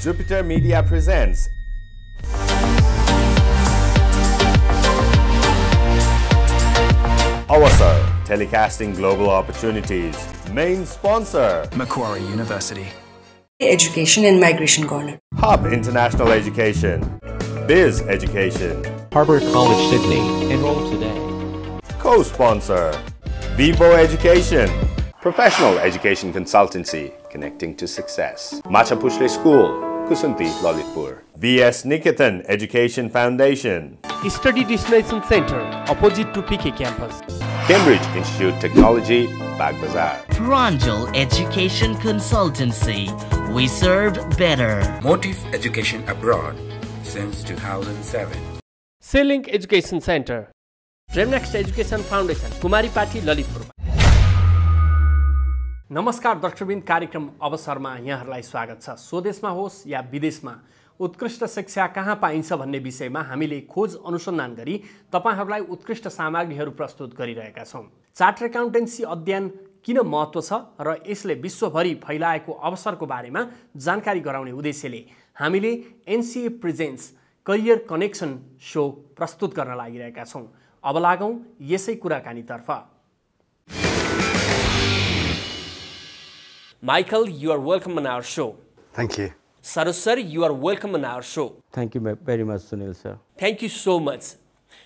Jupiter Media presents Awasar, telecasting global opportunities. Main sponsor, Macquarie University. Education and Migration Corner. Hub International Education, Biz Education, Harvard College Sydney. Enroll today. co-sponsor, Vivo Education, professional education consultancy connecting to success. Machapuchle School, Kusunti, Lalitpur. V.S. Nikethan Education Foundation. Study Destination Center, opposite to PK campus. Cambridge Institute Technology, Bag Bazaar. Pranjal Education Consultancy. We serve better. Motive Education Abroad since 2007. Selling Education Center. Dreamnext Education Foundation, Kumari Pati, Lalitpur. नमस्कार दर्शकबिन कार्यक्रम अवसरमा यहाँहरूलाई स्वागत छ। स्वदेशमा होस् या विदेशमा उत्कृष्ट शिक्षा कहाँ पाइन्छ भन्ने विषयमा हामीले खोज अनुसन्धान गरी तपाईँहरूलाई उत्कृष्ट सामग्रीहरू प्रस्तुत गरिरहेका छौँ। चार्टर एकाउन्टेन्सी अध्ययन किन महत्त्व छ र यसले विश्वभरि फैलाएको अवसरको बारेमा जानकारी गराउने उद्देश्यले हामीले एनसिए प्रेजेन्स करियर कनेक्सन सो प्रस्तुत गर्न लागिरहेका छौँ। अब लागौँ यसै कुराकानीतर्फ। Michael, you are welcome on our show. Thank you. Saroj sir, you are welcome on our show. Thank you very much, Sunil sir. Thank you so much.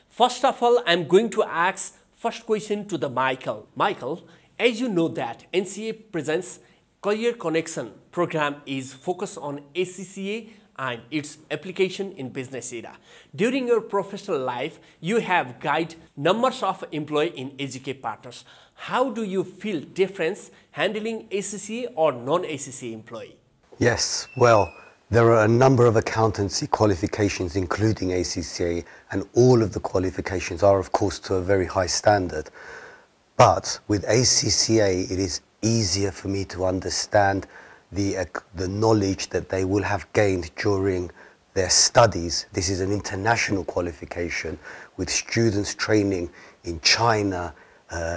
First of all, I'm going to ask first question to the Michael. Michael, as you know that NCA presents Career Connection program is focused on ACCA and its application in business era. During your professional life, you have guided numbers of employee in AGK partners. How do you feel difference handling ACCA or non-ACCA employee? Yes, well, there are a number of accountancy qualifications, including ACCA, and all of the qualifications are, of course, to a very high standard. But with ACCA, it is easier for me to understand the, uh, the knowledge that they will have gained during their studies. This is an international qualification with students training in China,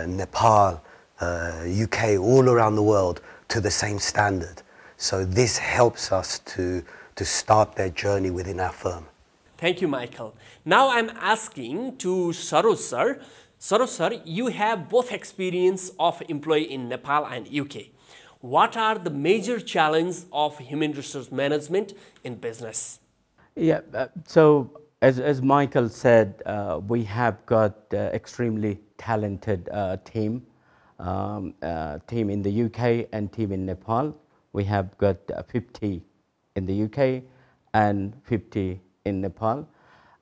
Nepal, uh, UK, all around the world to the same standard. So this helps us to, to start their journey within our firm. Thank you, Michael. Now I'm asking to Saroj sir. Saroj sir, you have both experience of employee in Nepal and UK. What are the major challenges of human resource management in business? Yeah, uh, so as, as Michael said, uh, we have got uh, extremely talented uh, team, um, uh, team in the UK and team in Nepal. We have got uh, 50 in the UK and 50 in Nepal.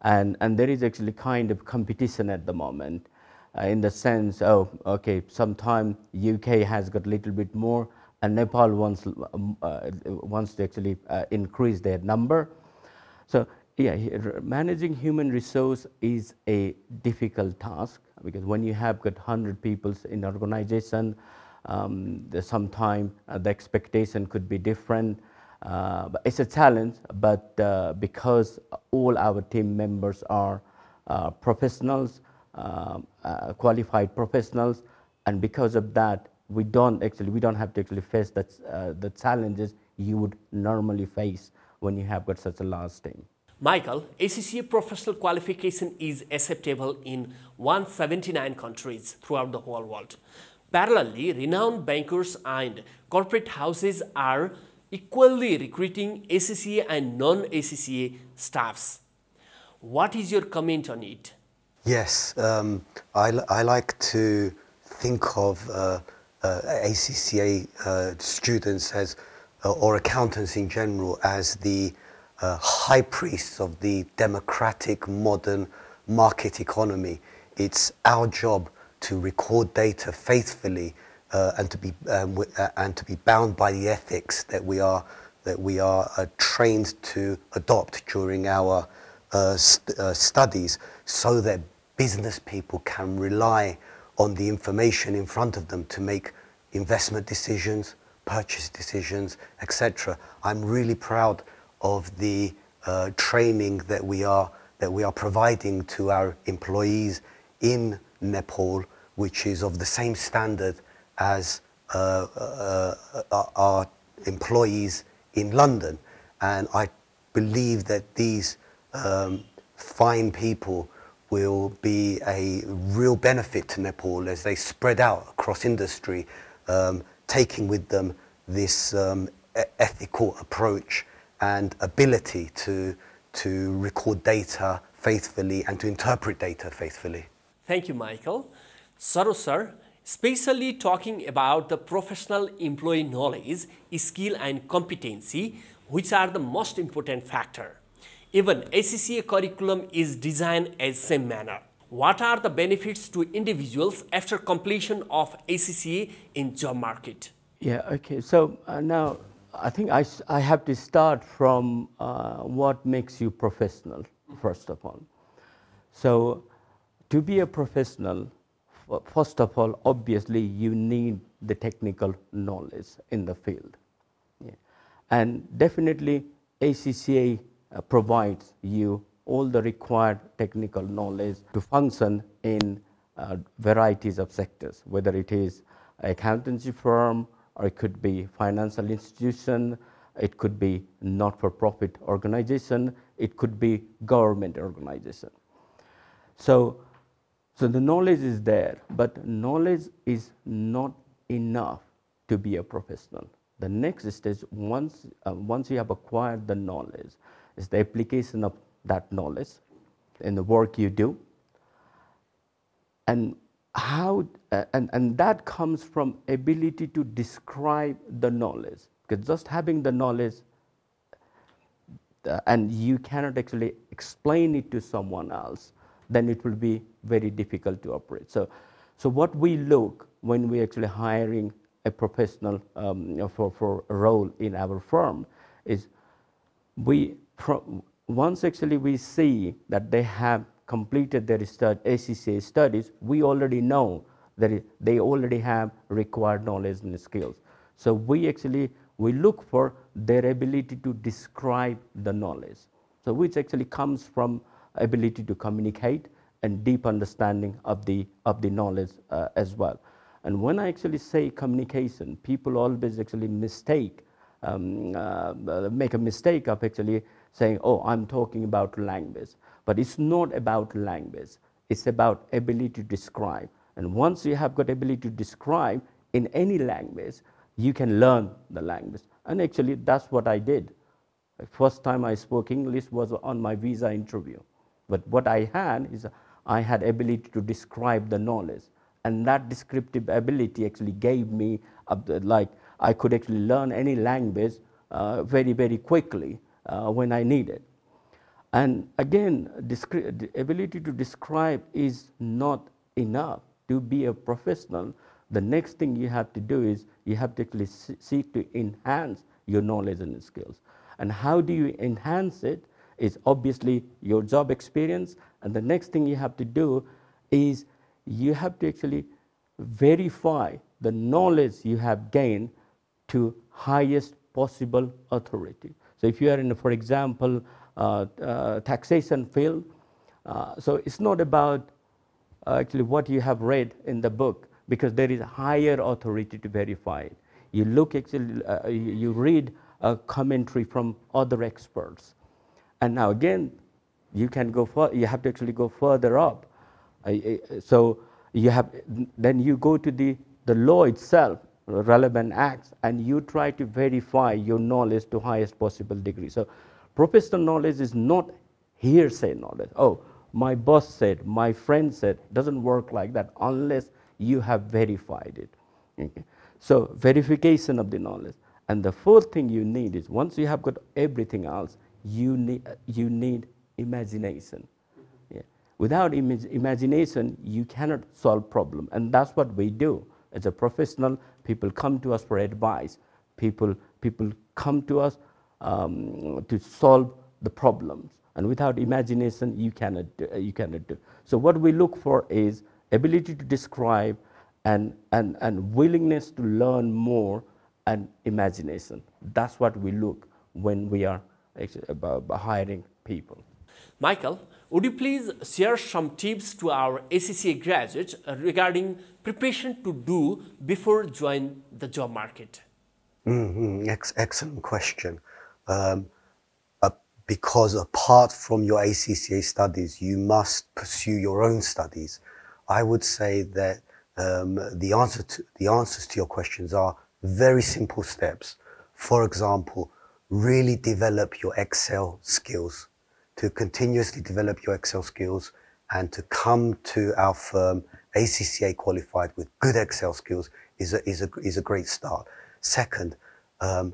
And, and there is actually kind of competition at the moment uh, in the sense, oh, okay, sometime UK has got a little bit more and Nepal wants, uh, wants to actually uh, increase their number. So yeah, managing human resource is a difficult task because when you have got 100 people in an organization, um, the sometime uh, the expectation could be different. Uh, but it's a challenge, but uh, because all our team members are uh, professionals, um, uh, qualified professionals, and because of that, we don't actually we don't have to actually face that uh, the challenges you would normally face when you have got such a large team. Michael, ACCA professional qualification is acceptable in 179 countries throughout the whole world. Parallelly, renowned bankers and corporate houses are equally recruiting ACCA and non-ACCA staffs. What is your comment on it? Yes, um, I, I like to think of uh, uh, ACCA uh, students as, uh, or accountants in general, as the uh, high priests of the democratic modern market economy. It's our job to record data faithfully uh, and to be um, uh, and to be bound by the ethics that we are that we are uh, trained to adopt during our uh, st- uh, studies, so that business people can rely on the information in front of them to make investment decisions, purchase decisions, etc. I'm really proud of the uh, training that we are that we are providing to our employees in Nepal, which is of the same standard as uh, uh, uh, our employees in London. And I believe that these um, fine people will be a real benefit to Nepal as they spread out across industry, um, taking with them this um, ethical approach and ability to, to record data faithfully and to interpret data faithfully. Thank you, Michael. Saru sir, especially talking about the professional employee knowledge, skill and competency, which are the most important factor. Even ACCA curriculum is designed as same manner. What are the benefits to individuals after completion of ACCA in job market? Yeah, okay. So uh, now I think I have to start from uh, what makes you professional, first of all. So to be a professional, first of all, obviously you need the technical knowledge in the field. Yeah. And definitely ACCA uh, provides you all the required technical knowledge to function in uh, varieties of sectors, whether it is an accountancy firm or it could be financial institution, it could be not-for-profit organization, it could be government organization. So, so the knowledge is there, but knowledge is not enough to be a professional. The next stage, once, uh, once you have acquired the knowledge, is the application of that knowledge in the work you do. And how, uh, and, and that comes from ability to describe the knowledge. Because just having the knowledge uh, and you cannot actually explain it to someone else, then it will be very difficult to operate. So, so what we look when we actually hiring a professional um, for, for a role in our firm is we once actually we see that they have completed their stud- ACCA studies, we already know that they already have required knowledge and skills. So we actually we look for their ability to describe the knowledge. So which actually comes from ability to communicate and deep understanding of the of the knowledge uh, as well. And when I actually say communication, people always actually mistake um, uh, make a mistake of actually saying, "Oh, I'm talking about language," but it's not about language. It's about ability to describe. And once you have got ability to describe in any language, you can learn the language. And actually, that's what I did. The first time I spoke English was on my visa interview. But what I had is I had ability to describe the knowledge, and that descriptive ability actually gave me like I could actually learn any language uh, very very quickly uh, when I needed. And again, the ability to describe is not enough to be a professional. The next thing you have to do is you have to actually seek to enhance your knowledge and skills. And how do you enhance it? Is obviously your job experience. And the next thing you have to do is you have to actually verify the knowledge you have gained to highest possible authority. So if you are in, for example, taxation field, uh, so it's not about uh, actually what you have read in the book because there is a higher authority to verify it. You look actually, uh, you, read a commentary from other experts, and now again, you can go for, you have to actually go further up. Uh, uh, so you have then you go to the the law itself, relevant acts, and you try to verify your knowledge to highest possible degree. So professional knowledge is not hearsay knowledge. Oh, my boss said, my friend said, doesn't work like that unless you have verified it. Okay. So verification of the knowledge. And the fourth thing you need is once you have got everything else, you need, you need imagination. Yeah. Without imag- imagination, you cannot solve problem. And that's what we do. As a professional, people come to us for advice. People, people come to us um, to solve the problems. And without imagination, you cannot, do, you cannot do. So what we look for is ability to describe and, and, and willingness to learn more and imagination. That's what we look when we are hiring people. Michael, would you please share some tips to our ACCA graduates regarding preparation to do before join the job market? Mhm, Ex- excellent question. Um, because apart from your ACCA studies, you must pursue your own studies. I would say that um, the answer to the answers to your questions are very simple steps. For example, really develop your Excel skills, to continuously develop your Excel skills and to come to our firm ACCA qualified with good Excel skills is a, is a, is a great start. Second, um,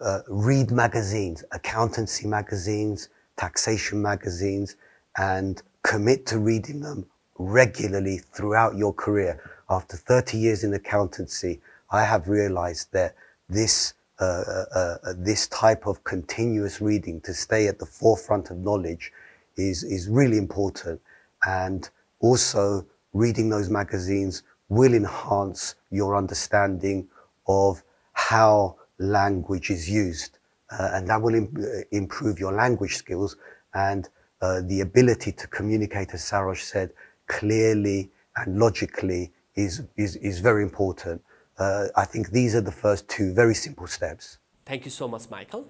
uh, read magazines, accountancy magazines, taxation magazines, and commit to reading them regularly throughout your career. After 30 years in accountancy, I have realized that this uh, uh, uh, this type of continuous reading to stay at the forefront of knowledge is is really important, and also reading those magazines will enhance your understanding of how language is used, uh, and that will uh, improve your language skills and uh, the ability to communicate, as Sarosh said, clearly and logically is is is very important. Uh, I think these are the first two very simple steps. Thank you so much, Michael.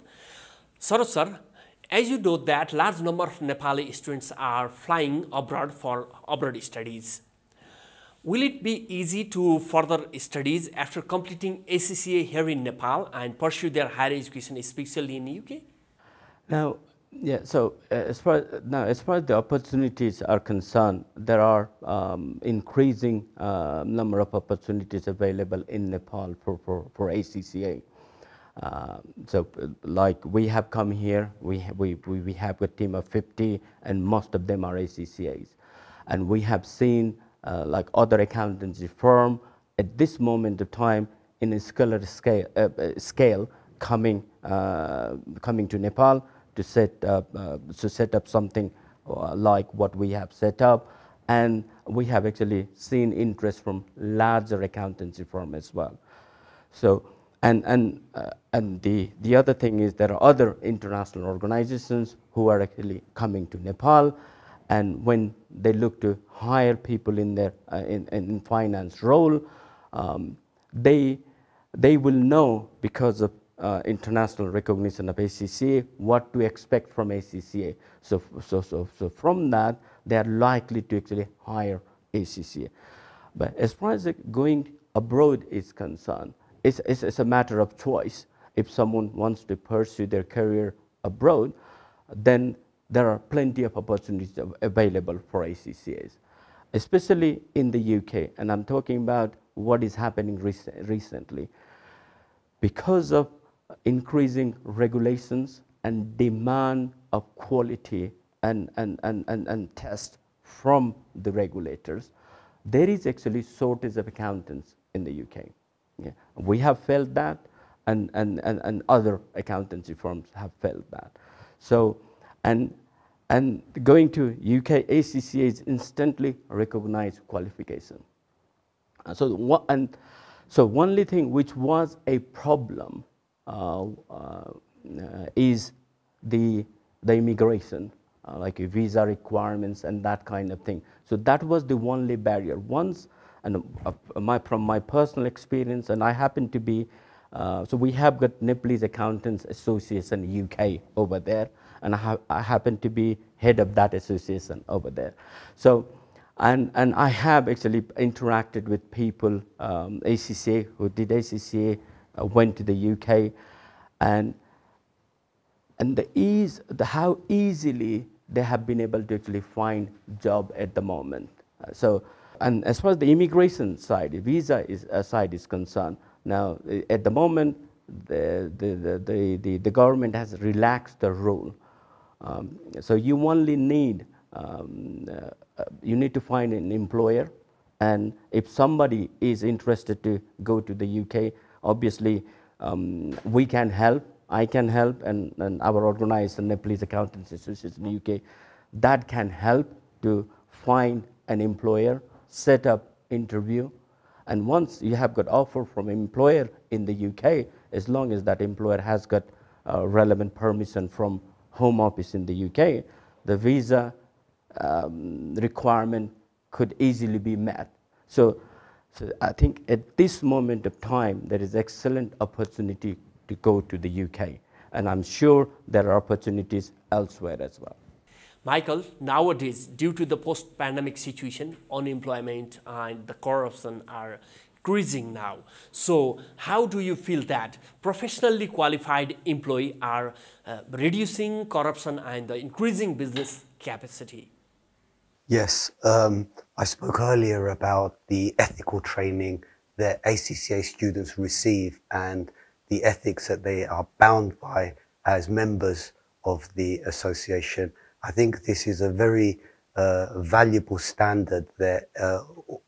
Saroj sir, as you know that large number of Nepali students are flying abroad for abroad studies. Will it be easy to further studies after completing ACCA here in Nepal and pursue their higher education, especially in the UK? Now, yeah, so uh, as far now as far as the opportunities are concerned, there are um, increasing uh, number of opportunities available in Nepal for, for, for ACCA. Uh, so, uh, like we have come here, we, we, we, we have a team of 50, and most of them are ACCAs. And we have seen, uh, like other accountancy firm, at this moment of time, in a scalar scale, uh, uh, scale coming, uh, coming to Nepal to set up, uh, to set up something like what we have set up. And we have actually seen interest from larger accountancy firm as well. So, and, and, uh, and the, the other thing is there are other international organizations who are actually coming to Nepal. And when they look to hire people in their uh, in, in finance role, um, they, they will know because of uh, international recognition of ACCA what to expect from ACCA. So, so, so, so from that, they are likely to actually hire ACCA. But as far as going abroad is concerned, it's, it's, it's a matter of choice. If someone wants to pursue their career abroad, then there are plenty of opportunities available for ACCAs, especially in the UK. And I'm talking about what is happening rec- recently. Because of increasing regulations and demand of quality and, and, and, and, and test from the regulators, there is actually shortage of accountants in the UK. Yeah. We have felt that, and, and, and, and other accountancy firms have felt that. So, and, and going to UK ACCA is instantly recognized qualification. Uh, So, and so only thing which was a problem uh, uh, is the, the immigration, uh, like visa requirements and that kind of thing. So that was the only barrier. Once, and uh, my, from my personal experience, and I happen to be, uh, so we have got Nepalese Accountants Association UK over there, and I, ha- I happen to be head of that association over there. So, and, and I have actually interacted with people, um, ACCA, who did ACCA, uh, went to the UK, and and the ease, the how easily they have been able to actually find job at the moment. Uh, so, and as far as the immigration side, visa is, uh, side is concerned, now uh, at the moment, the, the, the, the, the government has relaxed the rule. Um, so you only need, um, uh, uh, you need to find an employer, and if somebody is interested to go to the UK, obviously um, we can help. I can help, and, and our organization, Nepalese Accountants Association in the UK, that can help to find an employer, set up interview, and once you have got offer from employer in the UK, as long as that employer has got uh, relevant permission from Home Office in the UK, the visa um, requirement could easily be met. So, so I think at this moment of time, there is excellent opportunity to go to the UK. and I'm sure there are opportunities elsewhere as well. Michael, nowadays, due to the post pandemic situation, unemployment and the corruption are increasing now. So, how do you feel that professionally qualified employees are uh, reducing corruption and the increasing business capacity? Yes, um, I spoke earlier about the ethical training that ACCA students receive and the ethics that they are bound by as members of the association. I think this is a very uh, valuable standard that uh,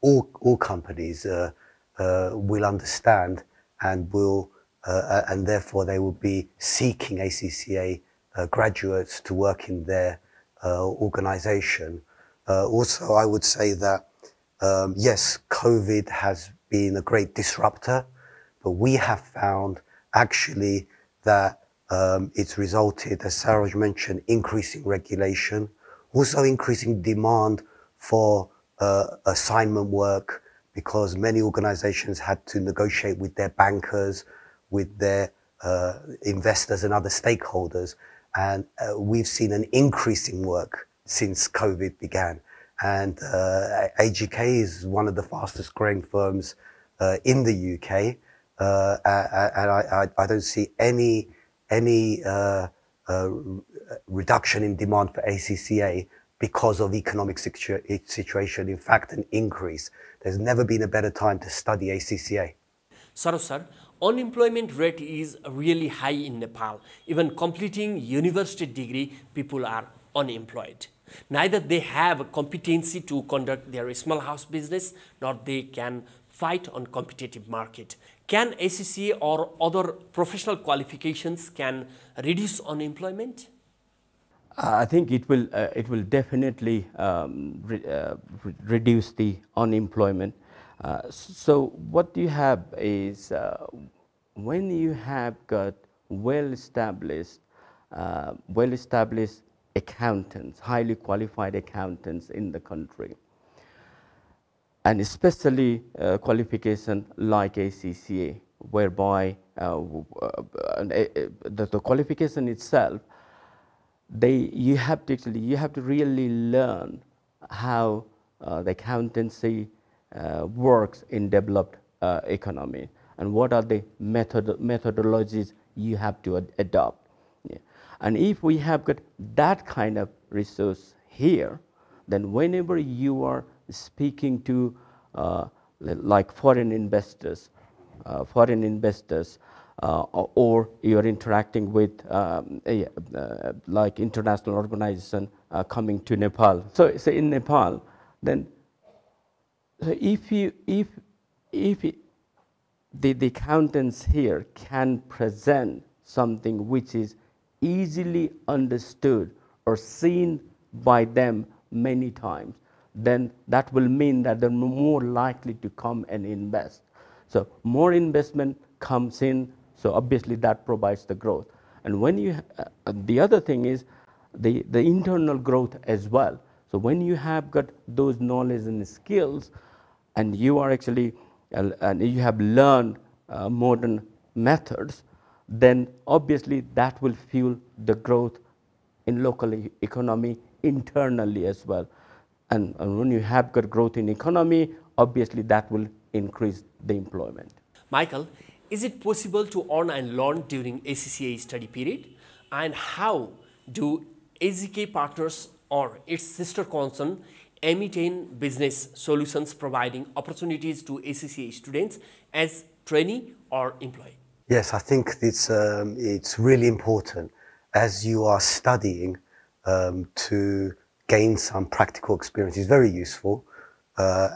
all, all companies uh will understand and will, uh, and therefore they will be seeking ACCA uh, graduates to work in their organization. also, I would say that um, yes, COVID has been a great disruptor, but we have found actually that um, it's resulted, as Saroj mentioned, increasing regulation, also increasing demand for uh, assignment work because many organizations had to negotiate with their bankers, with their uh, investors and other stakeholders. And uh, we've seen an increase in work since COVID began. And uh, AGK is one of the fastest growing firms uh, in the UK. Uh, and I, I, I, don't see any any uh, reduction in demand for ACCA because of economic situ situation. In fact, an increase. There's never been a better time to study ACCA. Sir, sir, unemployment rate is really high in Nepal. Even completing university degree, people are unemployed. Neither they have competency to conduct their small house business, nor they can fight on competitive market. Can ACCA or other professional qualifications can reduce unemployment? I think it will, uh, it will definitely um, re uh, re reduce the unemployment. Uh, so what you have is uh, when you have got well-established, uh, well-established accountants, highly qualified accountants in the country, and especially uh, qualification like ACCA, whereby uh, uh, the, the, qualification itself, they you have to actually you have to really learn how uh, the accountancy uh, works in developed uh, economy and what are the method methodologies you have to ad adopt. Yeah. And if we have got that kind of resource here, then whenever you are speaking to uh, like foreign investors, uh, foreign investors, or you're interacting with um, a, uh, like international organization uh, coming to Nepal. So, so in Nepal, then so if you if if the, the accountants here can present something which is easily understood or seen by them many times, then that will mean that they're more likely to come and invest. So more investment comes in, so obviously that provides the growth. And when you, uh, the other thing is the, the internal growth as well. So when you have got those knowledge and skills, and you are actually, uh, and you have learned uh, modern methods, then obviously that will fuel the growth in local economy internally as well. And, and when you have got growth in economy, obviously that will increase the employment. Michael, is it possible to earn and learn during ACCA study period? And how do AGK partners or its sister concern M10 Business Solutions providing opportunities to ACCA students as trainee or employee? Yes, I think it's, um, it's really important as you are studying um, to gain some practical experience is very useful. Uh,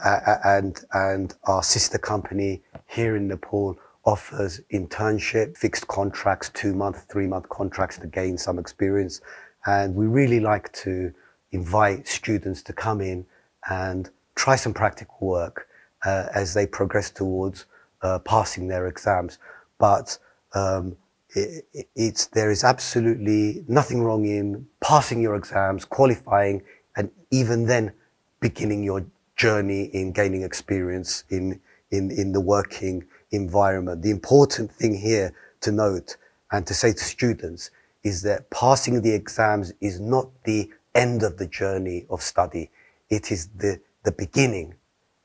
and, and our sister company here in Nepal offers internship, fixed contracts, two month, three month contracts to gain some experience. And we really like to invite students to come in and try some practical work uh, as they progress towards uh, passing their exams. But um, it, it's, there is absolutely nothing wrong in passing your exams, qualifying, and even then beginning your journey in gaining experience in, in, in the working environment. The important thing here to note, and to say to students is that passing the exams is not the end of the journey of study. It is the, the beginning.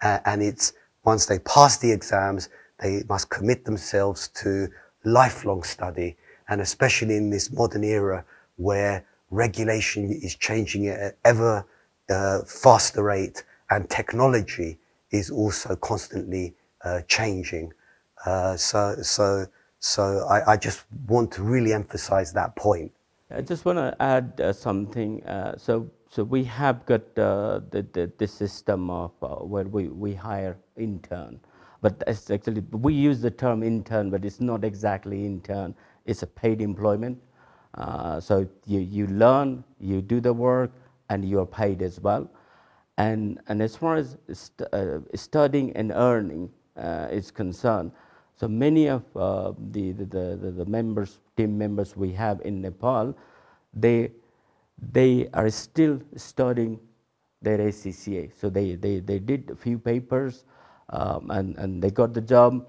Uh, and it's once they pass the exams, they must commit themselves to lifelong study. And especially in this modern era where regulation is changing at an ever uh, faster rate and technology is also constantly uh, changing. Uh, so, so, so I, I, just want to really emphasize that point. I just want to add uh, something. Uh, so, so we have got uh, the, the, the, system of where we, we hire intern. But it's actually, we use the term intern, but it's not exactly intern. It's a paid employment. Uh, so you, you learn, you do the work, and you're paid as well. And, and as far as st uh, studying and earning uh, is concerned, so many of uh, the, the, the, the, members, team members we have in Nepal, they, they are still studying their ACCA. So they, they, they did a few papers um, and, and they got the job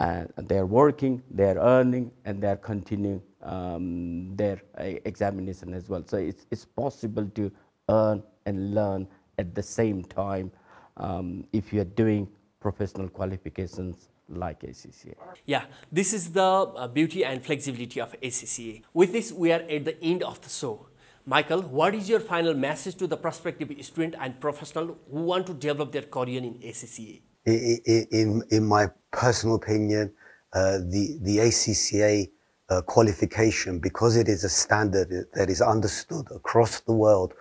and they're working, they're earning, and they're continuing um, their uh, examination as well. So it's, it's possible to earn and learn at the same time um, if you're doing professional qualifications like ACCA. Yeah, this is the uh, beauty and flexibility of ACCA. With this, we are at the end of the show. Michael, what is your final message to the prospective student and professional who want to develop their career in ACCA? In, in, in my personal opinion, uh, the, the ACCA uh, qualification, because it is a standard that is understood across the world,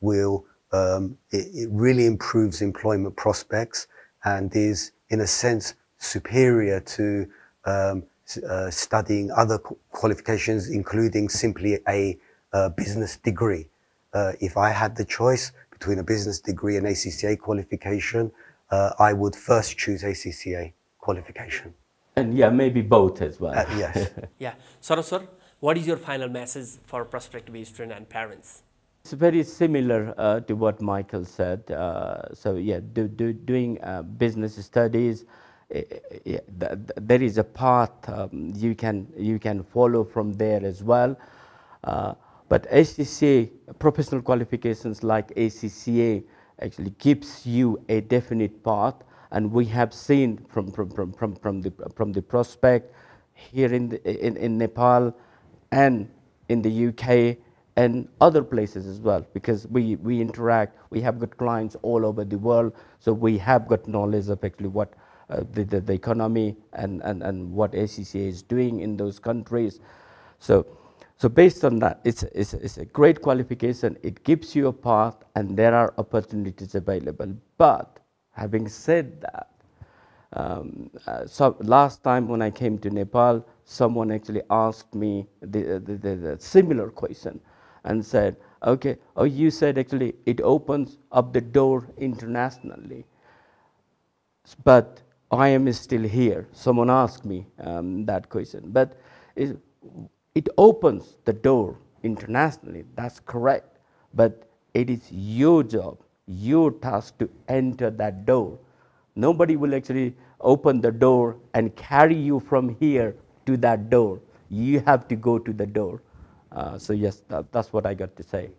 will um, it, it, really improves employment prospects and is, in a sense, superior to um, uh, studying other qualifications, including simply a, a business degree. Uh, if I had the choice between a business degree and ACCA qualification, uh, I would first choose ACCA qualification. And yeah, maybe both as well. Uh, yes. yeah. Sarah, sir, what is your final message for prospective students and parents? It's very similar uh, to what Michael said. Uh, so yeah, do, do, doing uh, business studies, there is a path um, you can you can follow from there as well. Uh, but ACCA professional qualifications like ACCA actually gives you a definite path and we have seen from, from, from, from, from, the, from the prospect here in, the, in, in Nepal and in the UK and other places as well because we, we interact, we have got clients all over the world, so we have got knowledge of actually what the, the, the, economy and, and, and what ACCA is doing in those countries. So, so based on that, it's, it's, it's a great qualification. It gives you a path and there are opportunities available. But Having said that, um, uh, so last time when I came to Nepal, someone actually asked me the, the, the, the, similar question and said, okay, oh, you said actually it opens up the door internationally, but I am still here. Someone asked me um, that question, but it, it opens the door internationally, that's correct, but it is your job your task to enter that door. Nobody will actually open the door and carry you from here to that door. You have to go to the door. Uh, so yes, that, that's what I got to say.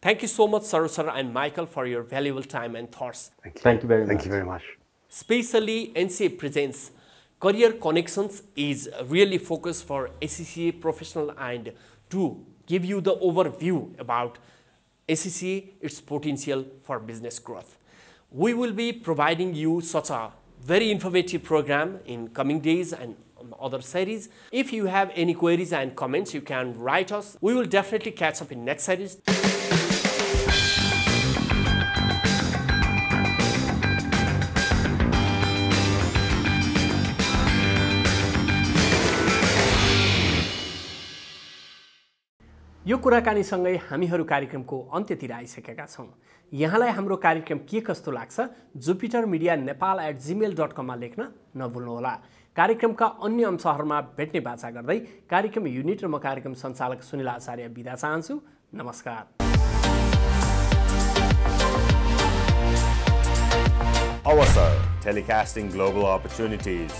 Thank you so much, Saru sir and Michael, for your valuable time and thoughts. Thank you, Thank you very Thank much. you very much. Especially NCA presents Career Connections is really focused for ACCA professional and to give you the overview about ACCA, its potential for business growth. We will be providing you such a very informative program in coming days and other series. If you have any queries and comments, you can write us. We will definitely catch up in next series. यो कुराकानीसँगै हामीहरू कार्यक्रमको अन्त्यतिर आइसकेका छौँ। यहाँलाई हाम्रो कार्यक्रम के कस्तो लाग्छ Jupiter media Nepal at Gmail dot कममा लेख्न नभुल्नुहोला। कार्यक्रमका अन्य अंशहरूमा भेट्ने बाचा गर्दै कार्यक्रम युनिट र म कार्यक्रम सञ्चालक सुनिल आचार्य बिदा चाहन्छु। नमस्कार। Awasar, telecasting global opportunities.